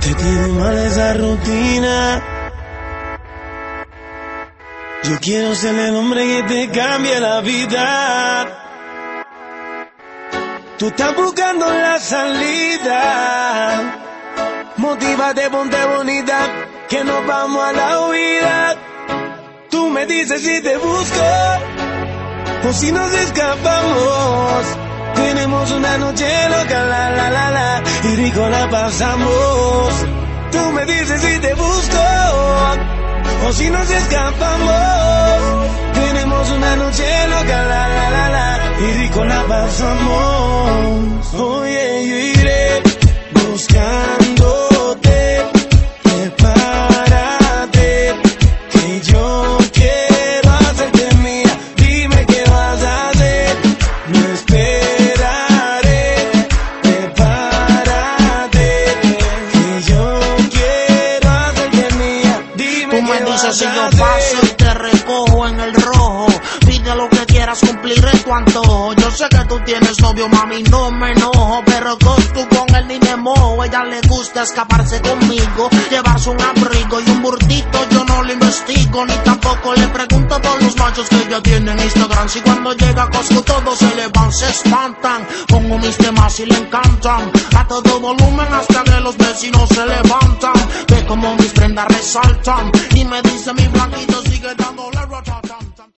Te tiene mal esa rutina. Yo quiero ser el hombre que te cambie la vida. Tú estás buscando la salida. Motívate, ponte bonita, que nos vamos a la huida. Tú me dices si te busco o si nos escapamos. Una noche loca, la la la la, y rico la pasamos. Tú me dices si te busco o si nos escapamos. Tenemos una noche loca, la la la la, y rico la pasamos. Si a yo paso y te recojo en el rojo. Pide lo que quieras, cumpliré tu antojo. Yo sé que tú tienes novio, mami, no me enojo. Pero tú con él ni me mojo. Ella le gusta escaparse conmigo, llevarse un abrigo y un burdito. Yo no le investigo, ni tampoco le pregunto por los machos que ella tiene en Instagram. Si cuando llega a Costco todos se le van, se espantan. Pongo mis temas y le encantan. A todo volumen hasta que los vecinos se levantan. Como mis prendas resaltan. Y me dice mi blanquito sigue dándole rocha.